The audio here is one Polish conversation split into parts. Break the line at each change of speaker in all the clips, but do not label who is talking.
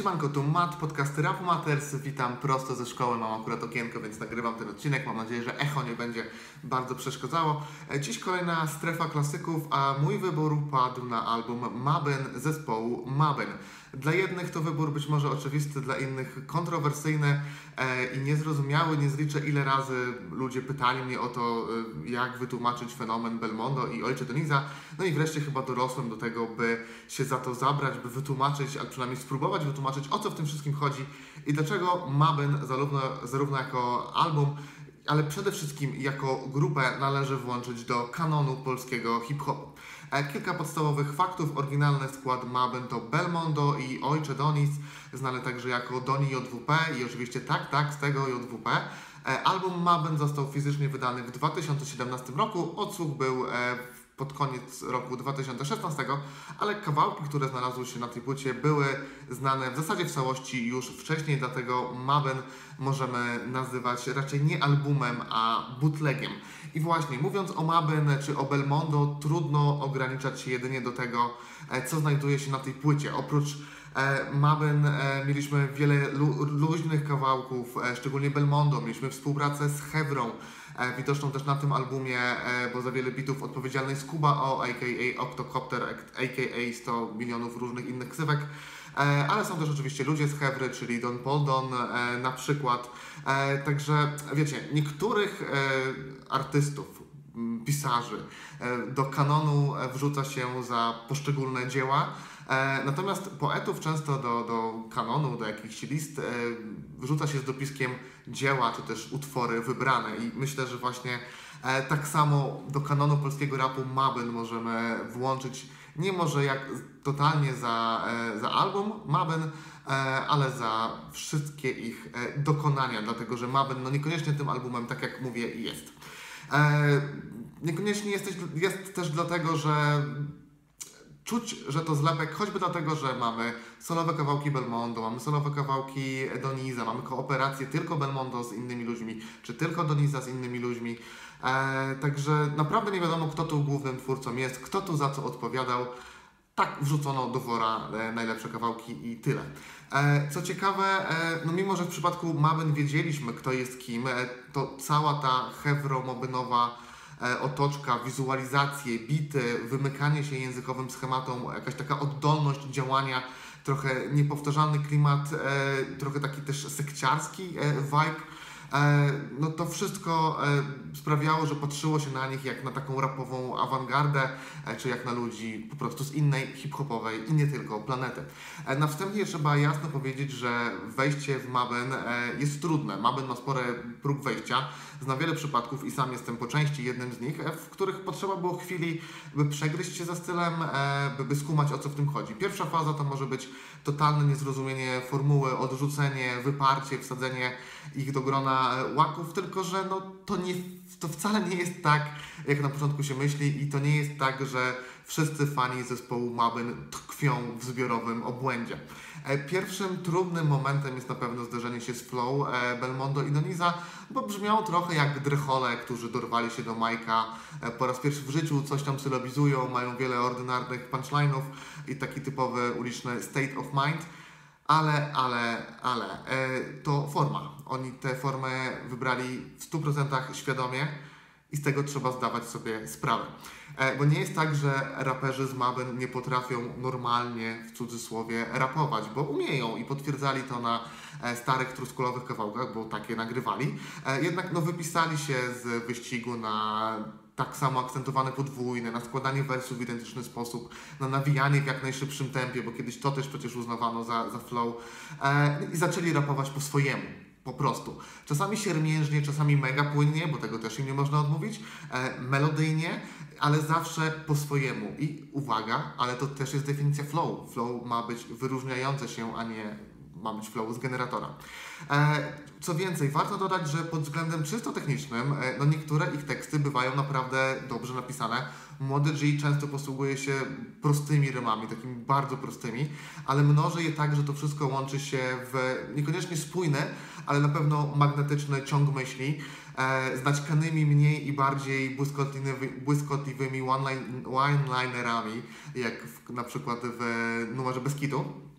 Siemanko, tu Matt, podcast Rap Matters. Witam prosto ze szkoły, mam akurat okienko, więc nagrywam ten odcinek. Mam nadzieję, że echo nie będzie bardzo przeszkadzało. E, Dziś kolejna strefa klasyków, a mój wybór padł na album Maben zespołu Maben. Dla jednych to wybór być może oczywisty, dla innych kontrowersyjny e, i niezrozumiały. Nie zliczę ile razy ludzie pytali mnie o to, e, jak wytłumaczyć fenomen Belmondo i Ojcze Deniza. No i wreszcie chyba dorosłem do tego, by się za to zabrać, by wytłumaczyć, a przynajmniej spróbować wytłumaczyć, o co w tym wszystkim chodzi i dlaczego Maben zarówno, zarówno jako album, ale przede wszystkim jako grupę należy włączyć do kanonu polskiego hip-hopu. E, Kilka podstawowych faktów. Oryginalny skład Maben to Belmondo i Ojcze Donis, znany także jako Doni JWP i oczywiście tak, tak, z tego JWP. E, Album Maben został fizycznie wydany w 2017 roku. Odsłuch był e, w pod koniec roku 2016, ale kawałki, które znalazły się na tej płycie były znane w zasadzie w całości już wcześniej, dlatego Maben możemy nazywać raczej nie albumem, a bootlegiem. I właśnie, mówiąc o Maben czy o Belmondo, trudno ograniczać się jedynie do tego, e, co znajduje się na tej płycie. Oprócz e, Maben e, mieliśmy wiele lu luźnych kawałków, e, szczególnie Belmondo, mieliśmy współpracę z Hewrą, e, widoczną też na tym albumie, e, bo za wiele bitów odpowiedzialny jest Kuba O, a.k.a. Octocopter, a.k.a. 100 milionów różnych innych ksywek. E, ale są też oczywiście ludzie z Hewry, czyli Don Poldon e, na przykład. E, także wiecie, niektórych e, artystów, pisarzy e, do kanonu e, wrzuca się za poszczególne dzieła. E, Natomiast poetów często do, do kanonu, do jakichś list e, wrzuca się z dopiskiem dzieła czy też utwory wybrane i myślę, że właśnie e, tak samo do kanonu polskiego rapu Mabyn możemy włączyć nie może jak totalnie za, e, za album Mabyn, e, ale za wszystkie ich e, dokonania, dlatego że Mabyn no niekoniecznie tym albumem, tak jak mówię, jest. E, Niekoniecznie jesteś, jest też dlatego, że czuć, że to zlepek, choćby dlatego, że mamy solowe kawałki Belmondo, mamy solowe kawałki Doniza, mamy kooperację tylko Belmondo z innymi ludźmi, czy tylko Doniza z innymi ludźmi. E, także naprawdę nie wiadomo, kto tu głównym twórcą jest, kto tu za co odpowiadał. Tak wrzucono do wora e, najlepsze kawałki i tyle. E, co ciekawe, e, no mimo że w przypadku Maben wiedzieliśmy, kto jest kim, e, to cała ta hewro-mobynowa otoczka, wizualizacje, bity, wymykanie się językowym schematom, jakaś taka oddolność działania, trochę niepowtarzalny klimat, e, trochę taki też sekciarski e, vibe. E, no to wszystko e, sprawiało, że patrzyło się na nich jak na taką rapową awangardę, e, czy jak na ludzi po prostu z innej hip-hopowej i nie tylko planety. Na wstępie trzeba jasno powiedzieć, że wejście w Maben jest trudne. Maben ma spory próg wejścia. Znam wiele przypadków i sam jestem po części jednym z nich, w których potrzeba było chwili, by przegryźć się za stylem, by skumać o co w tym chodzi. Pierwsza faza to może być totalne niezrozumienie formuły, odrzucenie, wyparcie, wsadzenie ich do grona łaków, tylko że no, to, nie, to wcale nie jest tak, jak na początku się myśli i to nie jest tak, że wszyscy fani zespołu Mabyn tkwią w zbiorowym obłędzie. E, Pierwszym trudnym momentem jest na pewno zderzenie się z flow e, Belmondo i Doniza, bo brzmią trochę jak drechole, którzy dorwali się do Majka e, po raz pierwszy w życiu, coś tam sylabizują, mają wiele ordynarnych punchline'ów i taki typowy uliczny state of mind. Ale, ale, ale, e, to forma. Oni tę formę wybrali w 100% świadomie i z tego trzeba zdawać sobie sprawę. E, bo nie jest tak, że raperzy z Maben nie potrafią normalnie, w cudzysłowie, rapować, bo umieją i potwierdzali to na e, starych truskulowych kawałkach, bo takie nagrywali. Jednak no, wypisali się z wyścigu na tak samo akcentowane podwójne, na składanie wersów w identyczny sposób, na nawijanie w jak najszybszym tempie, bo kiedyś to też przecież uznawano za, za flow e, i zaczęli rapować po swojemu. Po prostu. Czasami siermiężnie, czasami mega płynnie, bo tego też im nie można odmówić, e, melodyjnie, ale zawsze po swojemu. I uwaga, ale to też jest definicja flow. Flow ma być wyróżniające się, a nie ma być flow z generatora. E, co więcej, warto dodać, że pod względem czysto technicznym, e, no niektóre ich teksty bywają naprawdę dobrze napisane. Młody G często posługuje się prostymi rymami, takimi bardzo prostymi, ale mnoży je tak, że to wszystko łączy się w niekoniecznie spójny, ale na pewno magnetyczny ciąg myśli, e, z naćkanymi mniej i bardziej błyskotliwymi, błyskotliwymi one-line- one-linerami, jak w, na przykład w numerze Beskidu.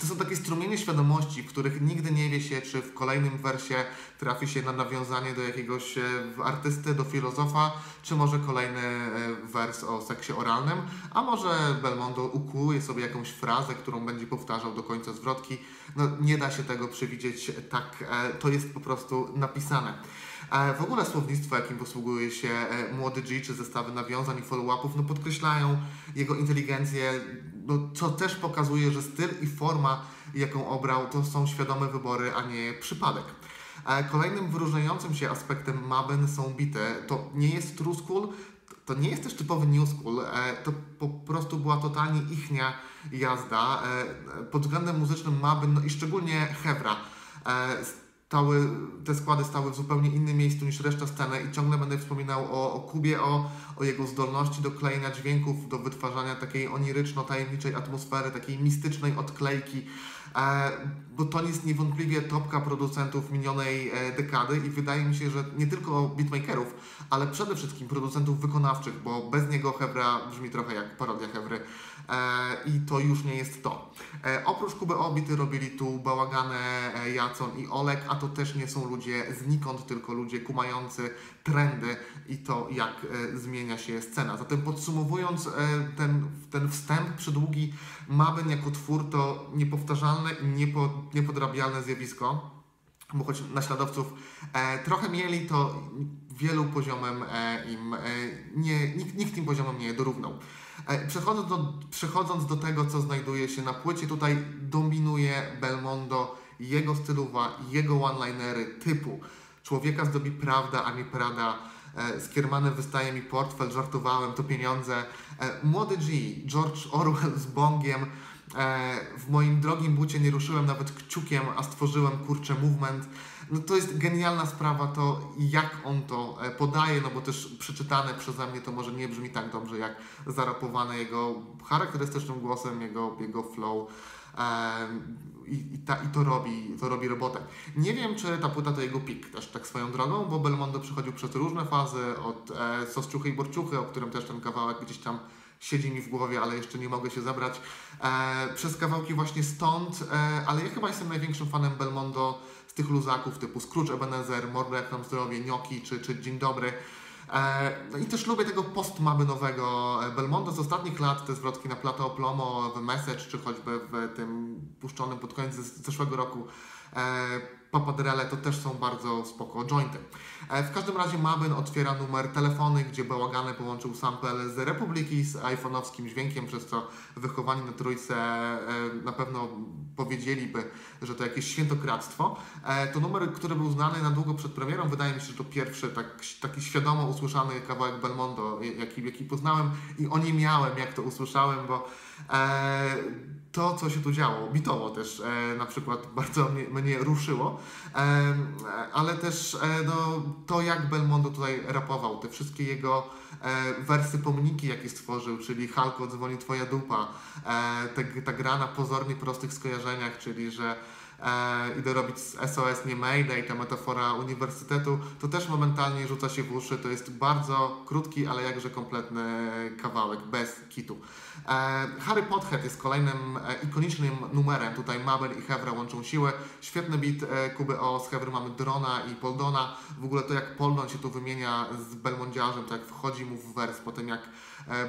To są takie strumienie świadomości, w których nigdy nie wie się, czy w kolejnym wersie trafi się na nawiązanie do jakiegoś e, artysty, do filozofa, czy może kolejny e, wers o seksie oralnym, a może Belmondo ukłuje sobie jakąś frazę, którą będzie powtarzał do końca zwrotki. No nie da się tego przewidzieć, tak e, to jest po prostu napisane. W ogóle słownictwo, jakim posługuje się młody G, czy zestawy nawiązań i follow-upów, no podkreślają jego inteligencję, no, co też pokazuje, że styl i forma, jaką obrał, to są świadome wybory, a nie przypadek. Kolejnym wyróżniającym się aspektem Mabin są bity. To nie jest true school, to nie jest też typowy new school, e, to po prostu była totalnie ichnia jazda. E, pod względem muzycznym Mabin, no i szczególnie Hevra, e, stały, te składy stały w zupełnie innym miejscu niż reszta sceny i ciągle będę wspominał o, o Kubie, o, o jego zdolności do klejenia dźwięków, do wytwarzania takiej oniryczno-tajemniczej atmosfery, takiej mistycznej odklejki, e, bo to jest niewątpliwie topka producentów minionej e, dekady i wydaje mi się, że nie tylko beatmakerów, ale przede wszystkim producentów wykonawczych, bo bez niego Hebra brzmi trochę jak parodia Hebry i to już nie jest to. E, oprócz Kuby Obity robili tu Bałagane, e, Jacon i Olek, a to też nie są ludzie znikąd, tylko ludzie kumający trendy i to, jak e, zmienia się scena. Zatem podsumowując e, ten, ten wstęp przydługi, Mabyn jako twór to niepowtarzalne i niepo, niepodrabialne zjawisko, bo choć naśladowców e, trochę mieli, to wielu poziomem e, im e, nie, nikt, nikt tym poziomem nie dorównał. E, przechodząc do, przechodząc do tego, co znajduje się na płycie, tutaj dominuje Belmondo, jego stylowa, jego one-linery typu człowieka zdobi prawda, a nie prada. E, z wystaje mi portfel, żartowałem, to pieniądze. E, młody G, George Orwell z bongiem. W moim drogim bucie nie ruszyłem nawet kciukiem, a stworzyłem kurczę movement. No to jest genialna sprawa, to jak on to podaje, no bo też przeczytane przeze mnie to może nie brzmi tak dobrze jak zarapowane jego charakterystycznym głosem, jego, jego flow i, i, ta, i to, robi, to robi robotę. Nie wiem, czy ta płyta to jego pik też tak swoją drogą, bo Belmondo przechodził przez różne fazy, od e, Sosciuchy i Borciuchy, o którym też ten kawałek gdzieś tam siedzi mi w głowie, ale jeszcze nie mogę się zabrać, e, przez kawałki właśnie stąd, e, ale ja chyba jestem największym fanem Belmondo z tych luzaków typu Scrooge Ebenezer, Mordo jak nam zdrowie, Gnocchi czy, czy Dzień Dobry. E, no i też lubię tego postmabynowego e, Belmondo z ostatnich lat, te zwrotki na Plato Plomo, w Message, czy choćby w tym puszczonym pod koniec zeszłego roku papadrele to też są bardzo spoko jointy. W każdym razie Mabyn otwiera numer telefony, gdzie Bałagany połączył sample z Republiki z iPhone'owskim dźwiękiem, przez co wychowani na trójce na pewno powiedzieliby, że to jakieś świętokradztwo. To numer, który był znany na długo przed premierą, wydaje mi się, że to pierwszy tak, taki świadomo usłyszany kawałek Belmondo, jaki, jaki poznałem i o nie miałem, jak to usłyszałem, bo e, to, co się tu działo, bitowo też e, na przykład bardzo mnie, mnie ruszyło, e, ale też e, no, to, jak Belmondo tutaj rapował, te wszystkie jego e, wersy pomniki, jakie stworzył, czyli Halko, dzwoni twoja dupa, e, te, ta gra na pozornie prostych skojarzeniach, czyli że e, idę robić SOS, nie Mayday, ta metafora uniwersytetu, to też momentalnie rzuca się w uszy. To jest bardzo krótki, ale jakże kompletny kawałek, bez kitu. E, Harry Pothead jest kolejnym e, ikonicznym numerem. Tutaj Mabel i Hevra łączą siły. Świetny beat e, Kuby O. Z Hevry mamy Drona i Poldona. W ogóle to jak Poldon się tu wymienia z Belmondziarzem, to jak wchodzi mu w wers, potem jak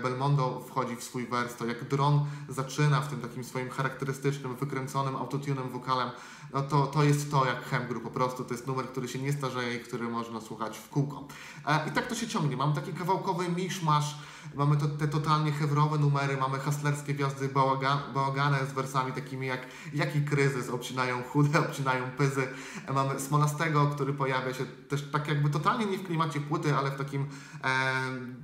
Belmondo wchodzi w swój wers, to jak Dron zaczyna w tym takim swoim charakterystycznym, wykręconym autotunem wokalem, no to, to jest to jak Hemgru po prostu, to jest numer, który się nie starzeje i który można słuchać w kółko. I tak to się ciągnie. Mam taki kawałkowy miszmasz, mamy to, te totalnie hewrowe numery, mamy haslerskie gwiazdy bałagan, bałagane z wersami takimi jak Jaki kryzys, obcinają chude, obcinają pyzy. E, mamy Smolastego, który pojawia się też tak jakby totalnie nie w klimacie płyty, ale w takim e,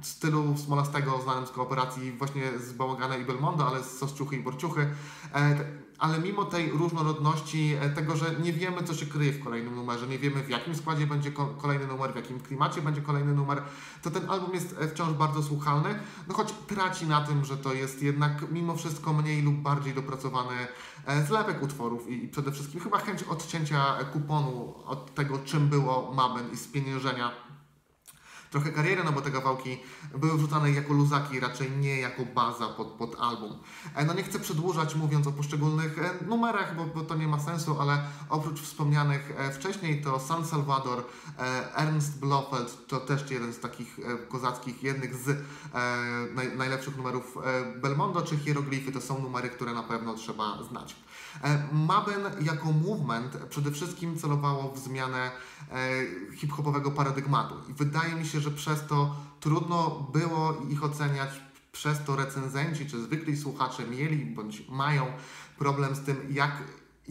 stylu Smolastego znanym z kooperacji właśnie z Bałagana i Belmondo, ale z Sosciuchy i Borciuchy. E, ale mimo tej różnorodności, e, tego, że nie wiemy, co się kryje w kolejnym numerze, nie wiemy, w jakim składzie będzie kolejny numer, w jakim klimacie będzie kolejny numer, to ten album jest e, wciąż bardzo słuchalny, no choć traci na tym, że to jest jednak mimo wszystko mniej lub bardziej dopracowany e, zlepek utworów i, przede wszystkim chyba chęć odcięcia kuponu od tego, czym było Maben i spieniężenia trochę kariery, no bo te kawałki były wrzucane jako luzaki, raczej nie jako baza pod, pod album. E, no nie chcę przedłużać mówiąc o poszczególnych e, numerach, bo, bo to nie ma sensu, ale oprócz wspomnianych e, wcześniej to San Salvador, Ernst Blofeld to też jeden z takich kozackich, jednych z naj, najlepszych numerów Belmondo, czy Hieroglify to są numery, które na pewno trzeba znać. E, Mabin jako movement przede wszystkim celowało w zmianę e, hip-hopowego paradygmatu. I wydaje mi się, że przez to trudno było ich oceniać, przez to recenzenci czy zwykli słuchacze mieli bądź mają problem z tym, jak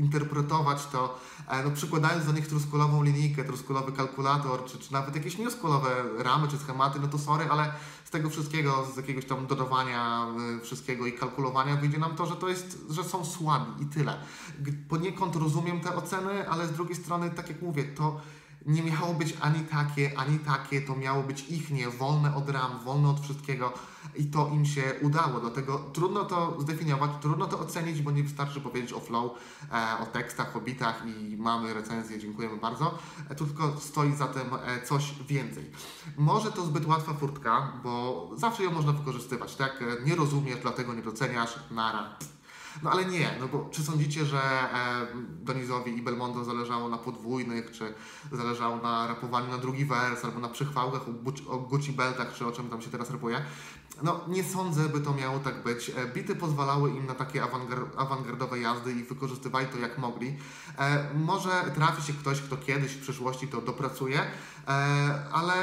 interpretować to, e, no przykładając do nich truskulową linijkę, truskulowy kalkulator, czy, czy nawet jakieś newskulowe ramy czy schematy, no to sorry, ale z tego wszystkiego, z jakiegoś tam dodawania y, wszystkiego i kalkulowania wyjdzie nam to, że to jest, że są słabi i tyle. Poniekąd rozumiem te oceny, ale z drugiej strony, tak jak mówię, to nie miało być ani takie, ani takie, to miało być ich nie, wolne od ram, wolne od wszystkiego i to im się udało. Dlatego trudno to zdefiniować, trudno to ocenić, bo nie wystarczy powiedzieć o flow, e, o tekstach, o bitach i mamy recenzję, dziękujemy bardzo. E, tu tylko stoi za tym e, coś więcej. Może to zbyt łatwa furtka, bo zawsze ją można wykorzystywać, tak? Nie rozumiesz, dlatego nie doceniasz, nara. No ale nie, no bo czy sądzicie, że e, Donizowi i Belmondo zależało na podwójnych, czy zależało na rapowaniu na drugi wers, albo na przychwałkach o, Gucci- o Gucci Beltach, czy o czym tam się teraz rapuje? No nie sądzę, by to miało tak być. E, Bity pozwalały im na takie awangar- awangardowe jazdy i wykorzystywali to jak mogli. E, może trafi się ktoś, kto kiedyś w przyszłości to dopracuje, e, ale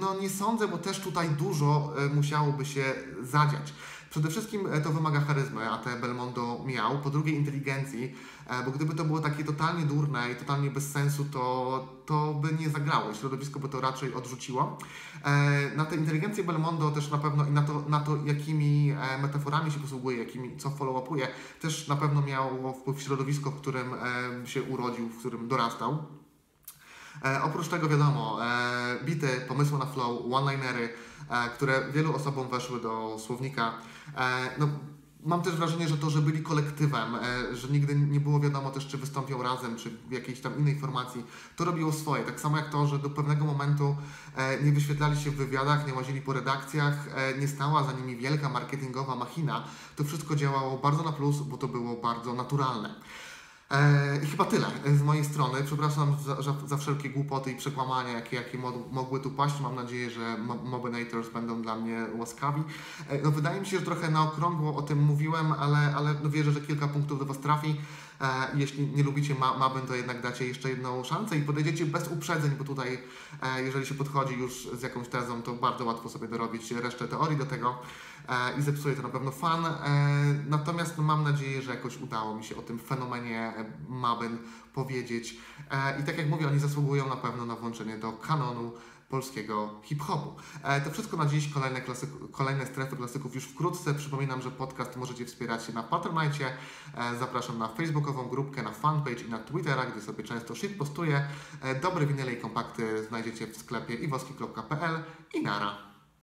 no nie sądzę, bo też tutaj dużo e, musiałoby się zadziać. Przede wszystkim e, to wymaga charyzmy, a te Belmondo miał. Po drugie inteligencji, e, bo gdyby to było takie totalnie durne i totalnie bez sensu, to, to by nie zagrało. Środowisko by to raczej odrzuciło. E, Na tę inteligencję Belmondo też na pewno i na to, na to jakimi metaforami się posługuje, jakimi, co follow-upuje, też na pewno miało wpływ środowisko, w którym się urodził, w którym dorastał. E, oprócz tego wiadomo, e, bity, pomysły na flow, one-linery, które wielu osobom weszły do słownika. E, no, mam też wrażenie, że to, że byli kolektywem, e, że nigdy nie było wiadomo też, czy wystąpią razem, czy w jakiejś tam innej formacji, to robiło swoje. Tak samo jak to, że do pewnego momentu e, nie wyświetlali się w wywiadach, nie łazili po redakcjach, e, nie stała za nimi wielka marketingowa machina. To wszystko działało bardzo na plus, bo to było bardzo naturalne. E, I chyba tyle z mojej strony. Przepraszam za, za, za wszelkie głupoty i przekłamania, jakie, jakie mo- mogły tu paść. Mam nadzieję, że mo- Mobinators będą dla mnie łaskawi. E, no, wydaje mi się, że trochę na okrągło o tym mówiłem, ale, ale no wierzę, że kilka punktów do Was trafi. E, jeśli nie lubicie ma- Mabyn, to jednak dacie jeszcze jedną szansę i podejdziecie bez uprzedzeń, bo tutaj, e, jeżeli się podchodzi już z jakąś tezą, to bardzo łatwo sobie dorobić resztę teorii do tego e, i zepsuje to na pewno fan. Natomiast no, mam nadzieję, że jakoś udało mi się o tym fenomenie Mabyn powiedzieć. I tak jak mówię, oni zasługują na pewno na włączenie do kanonu polskiego hip-hopu. E, to wszystko na dziś, kolejne, klasyk- kolejne strefy klasyków już wkrótce. Przypominam, że podcast możecie wspierać się na Patronite. E, zapraszam na facebookową grupkę, na fanpage i na Twittera, gdzie sobie często shit postuję. E, dobre winyle i kompakty znajdziecie w sklepie iwoski.pl i nara.